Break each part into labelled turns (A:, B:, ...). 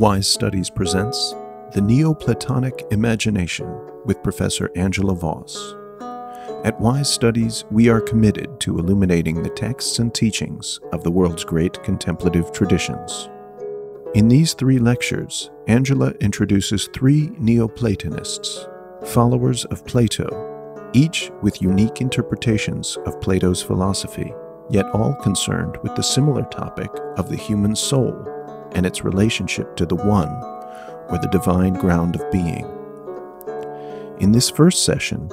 A: Wise Studies presents The Neoplatonic Imagination with Professor Angela Voss. At Wise Studies, we are committed to illuminating the texts and teachings of the world's great contemplative traditions. In these three lectures, Angela introduces three Neoplatonists, followers of Plato, each with unique interpretations of Plato's philosophy, yet all concerned with the similar topic of the human soul and its relationship to the One, or the divine ground of being. In this first session,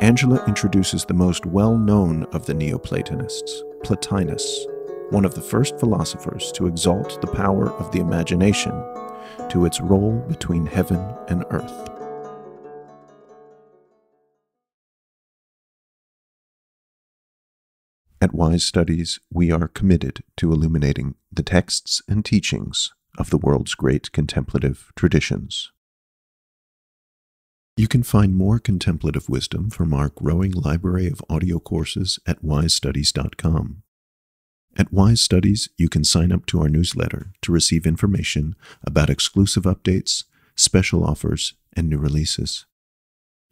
A: Angela introduces the most well known of the Neoplatonists, Plotinus, one of the first philosophers to exalt the power of the imagination to its role between heaven and earth. At Wise Studies, we are committed to illuminating the texts and teachings of the world's great contemplative traditions. You can find more contemplative wisdom from our growing library of audio courses at wisestudies.com. At Wise Studies, you can sign up to our newsletter to receive information about exclusive updates, special offers, and new releases.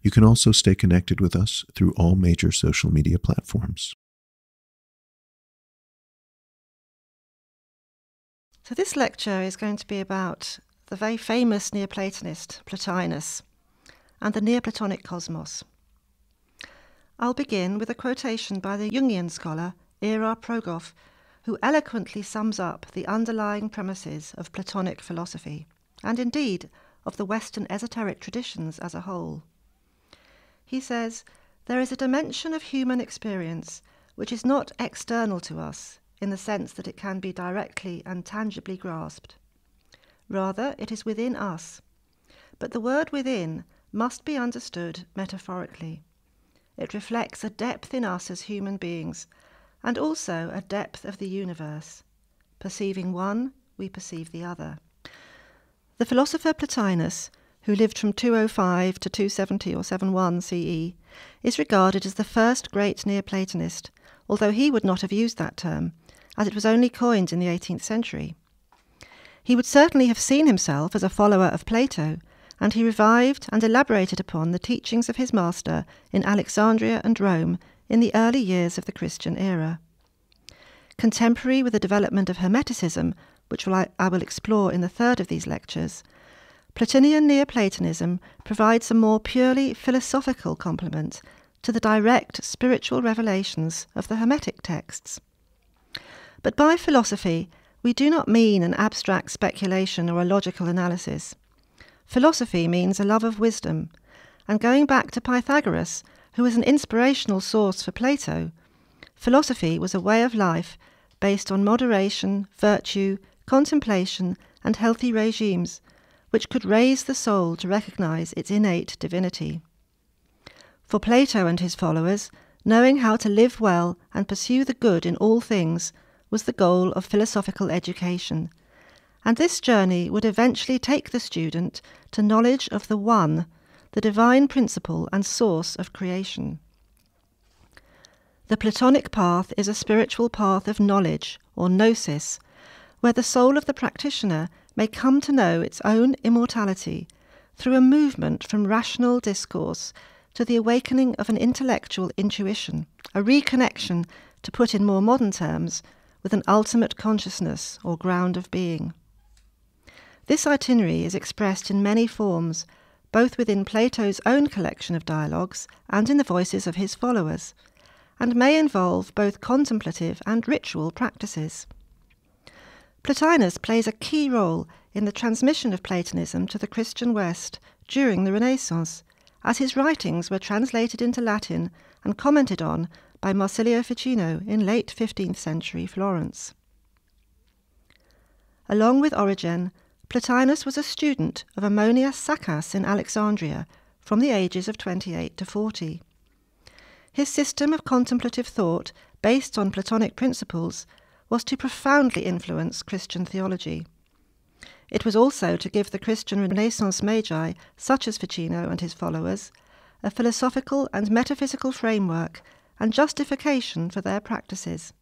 A: You can also stay connected with us through all major social media platforms.
B: So, this lecture is going to be about the very famous Neoplatonist Plotinus and the Neoplatonic cosmos. I'll begin with a quotation by the Jungian scholar Ira Progoff, who eloquently sums up the underlying premises of Platonic philosophy, and indeed of the Western esoteric traditions as a whole. He says, There is a dimension of human experience which is not external to us in the sense that it can be directly and tangibly grasped. Rather, it is within us. But the word within must be understood metaphorically. It reflects a depth in us as human beings, and also a depth of the universe. Perceiving one, we perceive the other. The philosopher Plotinus, who lived from 205 to 270 or 71 CE, is regarded as the first great Neoplatonist, although he would not have used that term, as it was only coined in the 18th century. He would certainly have seen himself as a follower of Plato, and he revived and elaborated upon the teachings of his master in Alexandria and Rome in the early years of the Christian era. Contemporary with the development of Hermeticism, which I, will explore in the third of these lectures, Plotinian Neoplatonism provides a more purely philosophical complement to the direct spiritual revelations of the Hermetic texts. But by philosophy, we do not mean an abstract speculation or a logical analysis. Philosophy means a love of wisdom, and going back to Pythagoras, who was an inspirational source for Plato, philosophy was a way of life based on moderation, virtue, contemplation, and healthy regimes, which could raise the soul to recognize its innate divinity. For Plato and his followers, knowing how to live well and pursue the good in all things was the goal of philosophical education, and this journey would eventually take the student to knowledge of the One, the divine principle and source of creation. The Platonic path is a spiritual path of knowledge, or gnosis, where the soul of the practitioner may come to know its own immortality through a movement from rational discourse to the awakening of an intellectual intuition, a reconnection, to put in more modern terms, with an ultimate consciousness or ground of being. This itinerary is expressed in many forms, both within Plato's own collection of dialogues and in the voices of his followers, and may involve both contemplative and ritual practices. Plotinus plays a key role in the transmission of Platonism to the Christian West during the Renaissance, as his writings were translated into Latin and commented on by Marsilio Ficino in late 15th century Florence. Along with Origen, Plotinus was a student of Ammonius Saccas in Alexandria from the ages of 28 to 40. His system of contemplative thought, based on Platonic principles, was to profoundly influence Christian theology. It was also to give the Christian Renaissance magi, such as Ficino and his followers, a philosophical and metaphysical framework and justification for their practices.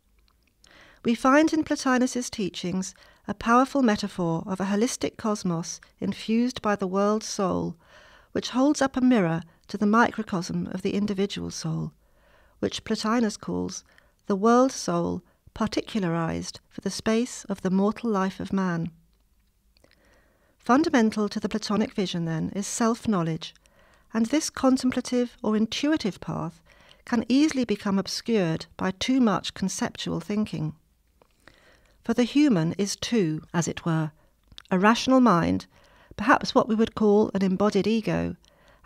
B: We find in Plotinus's teachings a powerful metaphor of a holistic cosmos infused by the world soul, which holds up a mirror to the microcosm of the individual soul, which Plotinus calls the world soul particularized for the space of the mortal life of man. Fundamental to the Platonic vision, then, is self knowledge, and this contemplative or intuitive path can easily become obscured by too much conceptual thinking. For the human is two, as it were a rational mind, perhaps what we would call an embodied ego,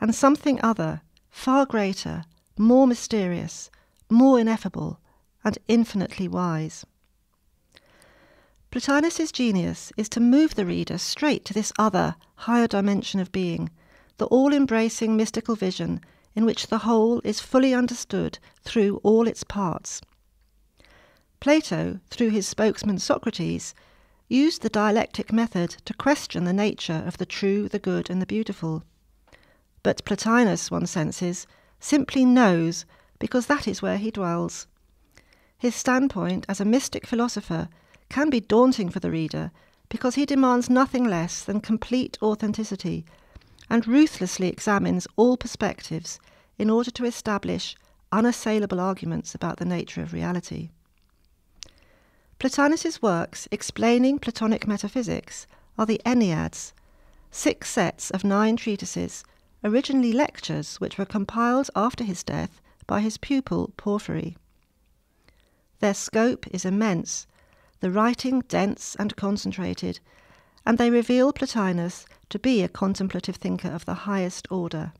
B: and something other, far greater, more mysterious, more ineffable, and infinitely wise. Plotinus's genius is to move the reader straight to this other, higher dimension of being, the all embracing mystical vision in which the whole is fully understood through all its parts. Plato, through his spokesman Socrates, used the dialectic method to question the nature of the true, the good, and the beautiful. But Plotinus, one senses, simply knows because that is where he dwells. His standpoint as a mystic philosopher can be daunting for the reader because he demands nothing less than complete authenticity and ruthlessly examines all perspectives in order to establish unassailable arguments about the nature of reality. Plotinus's works explaining Platonic metaphysics are the Enneads, six sets of nine treatises, originally lectures which were compiled after his death by his pupil Porphyry. Their scope is immense the writing dense and concentrated, and they reveal Plotinus to be a contemplative thinker of the highest order.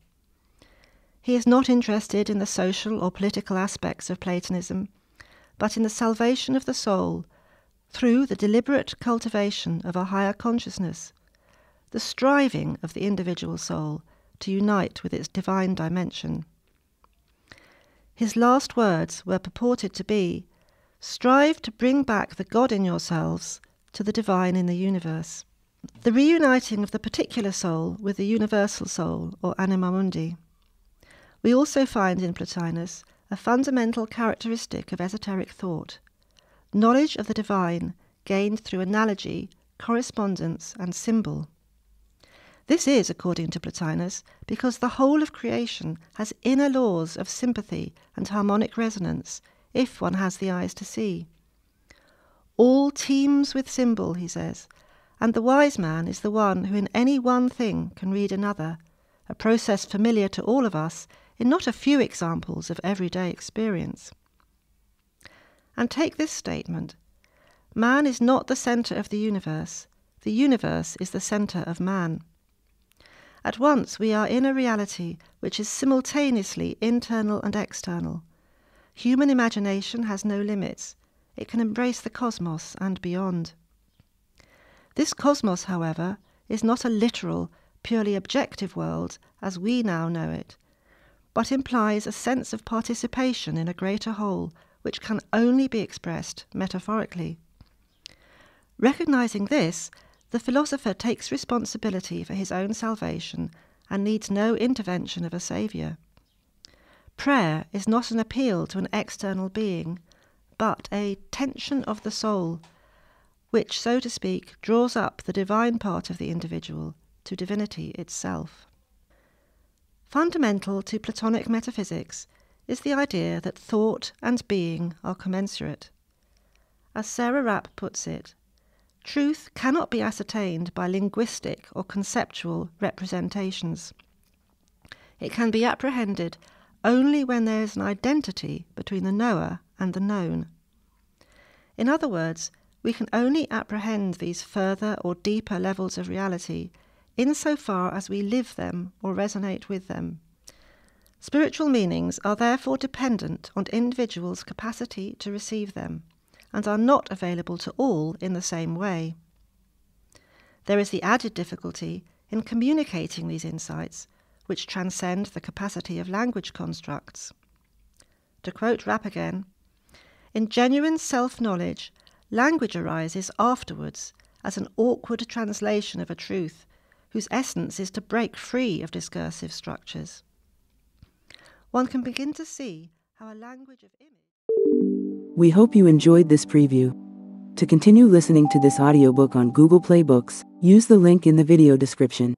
B: He is not interested in the social or political aspects of Platonism, but in the salvation of the soul through the deliberate cultivation of a higher consciousness, the striving of the individual soul to unite with its divine dimension. His last words were purported to be Strive to bring back the God in yourselves to the divine in the universe. The reuniting of the particular soul with the universal soul, or anima mundi. We also find in Plotinus a fundamental characteristic of esoteric thought knowledge of the divine gained through analogy, correspondence, and symbol. This is, according to Plotinus, because the whole of creation has inner laws of sympathy and harmonic resonance if one has the eyes to see. All teems with symbol, he says, and the wise man is the one who in any one thing can read another, a process familiar to all of us in not a few examples of everyday experience. And take this statement Man is not the centre of the universe, the universe is the centre of man. At once we are in a reality which is simultaneously internal and external, Human imagination has no limits. It can embrace the cosmos and beyond. This cosmos, however, is not a literal, purely objective world as we now know it, but implies a sense of participation in a greater whole which can only be expressed metaphorically. Recognizing this, the philosopher takes responsibility for his own salvation and needs no intervention of a saviour. Prayer is not an appeal to an external being, but a tension of the soul, which, so to speak, draws up the divine part of the individual to divinity itself. Fundamental to Platonic metaphysics is the idea that thought and being are commensurate. As Sarah Rappe puts it, truth cannot be ascertained by linguistic or conceptual representations. It can be apprehended only when there is an identity between the knower and the known. In other words, we can only apprehend these further or deeper levels of reality insofar as we live them or resonate with them. Spiritual meanings are therefore dependent on individuals' capacity to receive them and are not available to all in the same way. There is the added difficulty in communicating these insights which transcend the capacity of language constructs. To quote Rappe again, in genuine self knowledge, language arises afterwards as an awkward translation of a truth whose essence is to break free of discursive structures. One can begin to see how a language of image.
C: We hope you enjoyed this preview. To continue listening to this audiobook on Google Play Books, use the link in the video description.